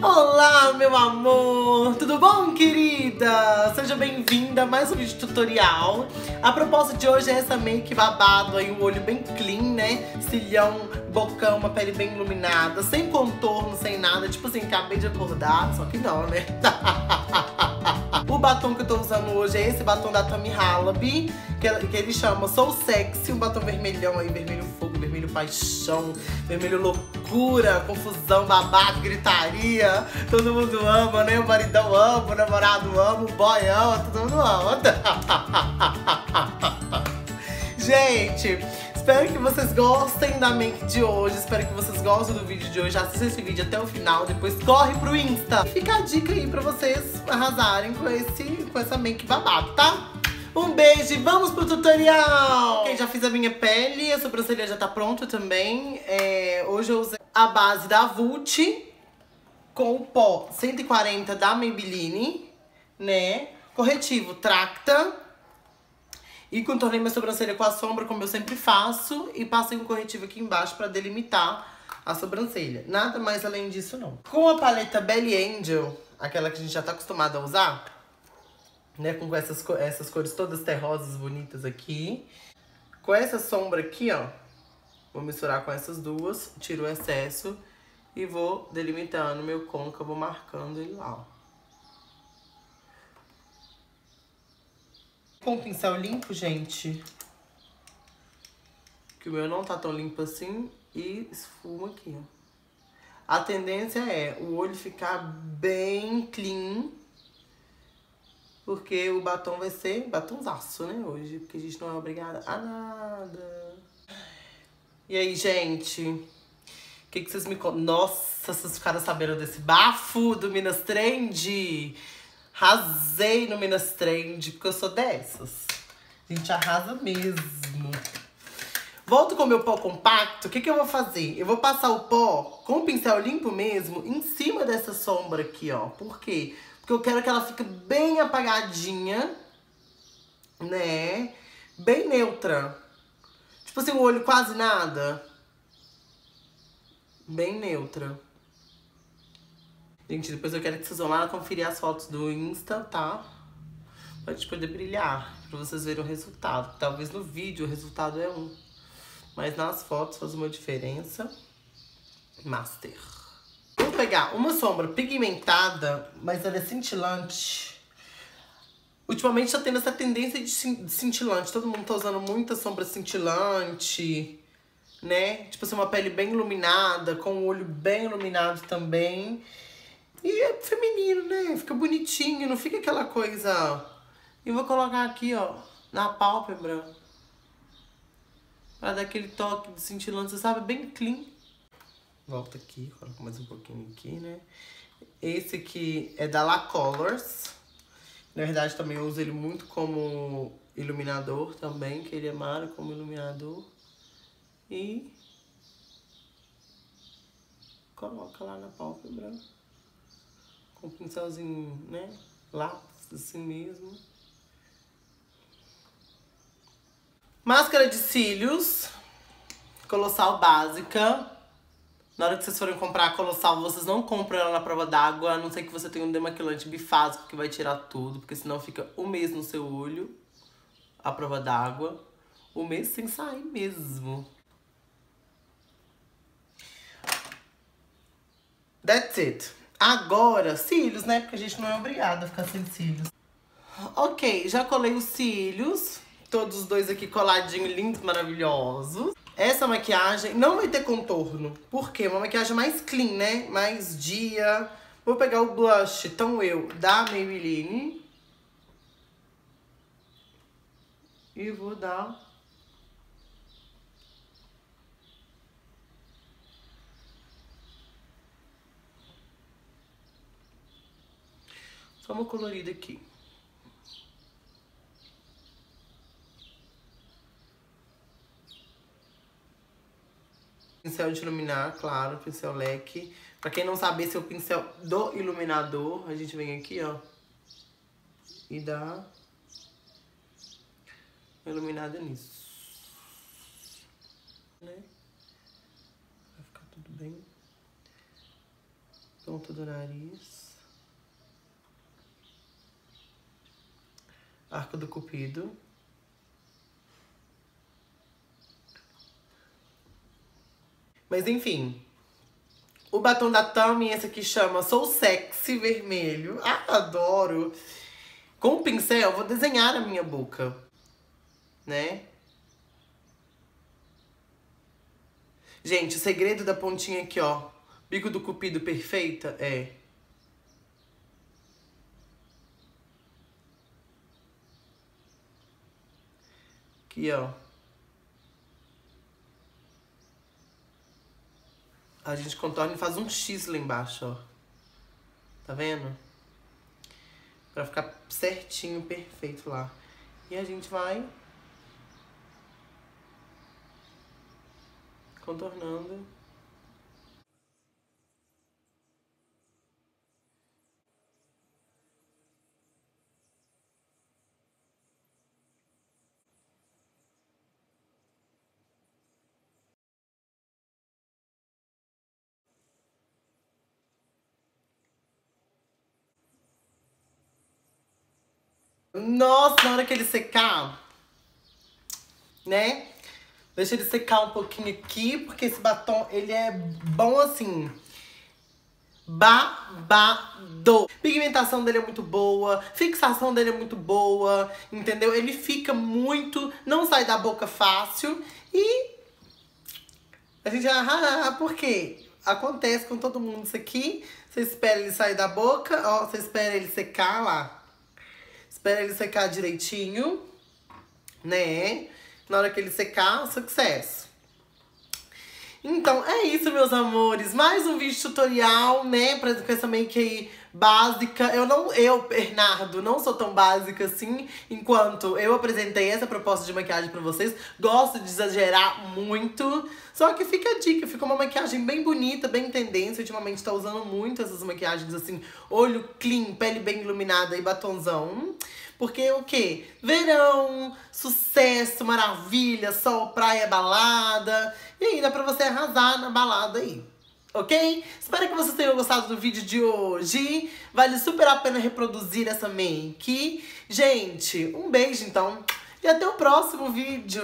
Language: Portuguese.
Olá, meu amor! Tudo bom, querida? Seja bem-vinda a mais um vídeo tutorial. A proposta de hoje é essa make babado aí, um olho bem clean, né? Cilhão, bocão, uma pele bem iluminada, sem contorno, sem nada. Tipo assim, acabei de acordar, só que não, né? o batom que eu tô usando hoje é esse batom da Tommy Halaby, que, que ele chama Soul Sexy, um batom vermelhão aí, vermelho vermelho paixão, vermelho loucura, confusão, babado, gritaria. Todo mundo ama, né? O maridão ama, o namorado ama, o boy ama, todo mundo ama. Gente, espero que vocês gostem da make de hoje. Espero que vocês gostem do vídeo de hoje. Assista esse vídeo até o final, depois corre pro Insta. Fica a dica aí pra vocês arrasarem com, esse, com essa make babado, tá? Um beijo e vamos pro tutorial! Ok, já fiz a minha pele, a sobrancelha já tá pronta também. É, hoje eu usei a base da Vult com o pó 140 da Maybelline, né? Corretivo Tracta. E contornei minha sobrancelha com a sombra, como eu sempre faço. E passei um corretivo aqui embaixo pra delimitar a sobrancelha. Nada mais além disso, não. Com a paleta Belly Angel, aquela que a gente já tá acostumado a usar, né? Com essas, essas cores todas terrosas bonitas aqui. Com essa sombra aqui, ó. Vou misturar com essas duas, tiro o excesso e vou delimitando meu côncavo, marcando ele lá, ó. Com o pincel limpo, gente. Que o meu não tá tão limpo assim. E esfuma aqui, ó. A tendência é o olho ficar bem clean porque o batom vai ser batomzaço, né, hoje. Porque a gente não é obrigada a nada. E aí, gente? O que, que vocês me contam? Nossa, vocês ficaram sabendo desse bafo do Minas Trend? Arrasei no Minas Trend, porque eu sou dessas. A gente arrasa mesmo. Volto com o meu pó compacto, o que, que eu vou fazer? Eu vou passar o pó com o pincel limpo mesmo em cima dessa sombra aqui, ó. Por quê? Porque eu quero que ela fique bem apagadinha, né? Bem neutra. Tipo assim, o olho quase nada. Bem neutra. Gente, depois eu quero que vocês vão lá conferir as fotos do Insta, tá? Pra gente poder brilhar, pra vocês verem o resultado. Talvez no vídeo o resultado é um. Mas nas fotos faz uma diferença. Master. Pegar uma sombra pigmentada, mas ela é cintilante. Ultimamente tá tendo essa tendência de cintilante. Todo mundo tá usando muita sombra cintilante, né? Tipo assim, uma pele bem iluminada, com o olho bem iluminado também. E é feminino, né? Fica bonitinho, não fica aquela coisa... E vou colocar aqui, ó, na pálpebra. Pra dar aquele toque de cintilante, você sabe? Bem clean. Volta aqui, coloca mais um pouquinho aqui, né? Esse aqui é da La Colors. Na verdade, também eu uso ele muito como iluminador também, que ele é mara como iluminador. E coloca lá na pálpebra. Com um pincelzinho, né? Lápis, assim mesmo. Máscara de cílios. Colossal básica. Na hora que vocês forem comprar a Colossal, vocês não compram ela na prova d'água, a não ser que você tenha um demaquilante bifásico que vai tirar tudo, porque senão fica um mês no seu olho, a prova d'água. Um mês sem sair mesmo. That's it. Agora, cílios, né? Porque a gente não é obrigada a ficar sem cílios. Ok, já colei os cílios. Todos os dois aqui coladinhos, lindos, maravilhosos. Essa maquiagem não vai ter contorno. Por quê? Uma maquiagem mais clean, né? Mais dia. Vou pegar o blush Tão Eu da Maybelline. E vou dar... Só uma colorida aqui. Pincel de iluminar, claro, pincel leque. Pra quem não sabe, esse é o pincel do iluminador. A gente vem aqui, ó. E dá iluminada nisso. Né? Vai ficar tudo bem. Ponta do nariz. Arco do cupido. Mas enfim. O batom da Tommy, esse aqui chama Sou Sexy Vermelho. Ah, adoro! Com o pincel, vou desenhar a minha boca. Né? Gente, o segredo da pontinha aqui, ó. Bico do cupido perfeita é... Aqui, ó. A gente contorna e faz um X lá embaixo, ó. Tá vendo? Pra ficar certinho, perfeito lá. E a gente vai contornando. Nossa, na hora que ele secar, né? Deixa ele secar um pouquinho aqui, porque esse batom, ele é bom assim. Babado. Pigmentação dele é muito boa, fixação dele é muito boa, entendeu? Ele fica muito, não sai da boca fácil e a gente, ah, ah, ah por quê? Acontece com todo mundo isso aqui. Você espera ele sair da boca, ó, você espera ele secar lá. Espera ele secar direitinho, né? Na hora que ele secar, sucesso. Então, é isso, meus amores. Mais um vídeo tutorial, né? Pra, com essa make aí básica. Eu não, eu, Bernardo, não sou tão básica assim, enquanto eu apresentei essa proposta de maquiagem pra vocês. Gosto de exagerar muito. Só que fica a dica, fica uma maquiagem bem bonita, bem tendência. Ultimamente tá usando muito essas maquiagens assim, olho clean, pele bem iluminada e batonzão. Porque o quê? Verão, sucesso, maravilha, sol, praia, balada. E dá pra você arrasar na balada aí. Ok? Espero que vocês tenham gostado do vídeo de hoje. Vale super a pena reproduzir essa make. Gente, um beijo então. E até o próximo vídeo.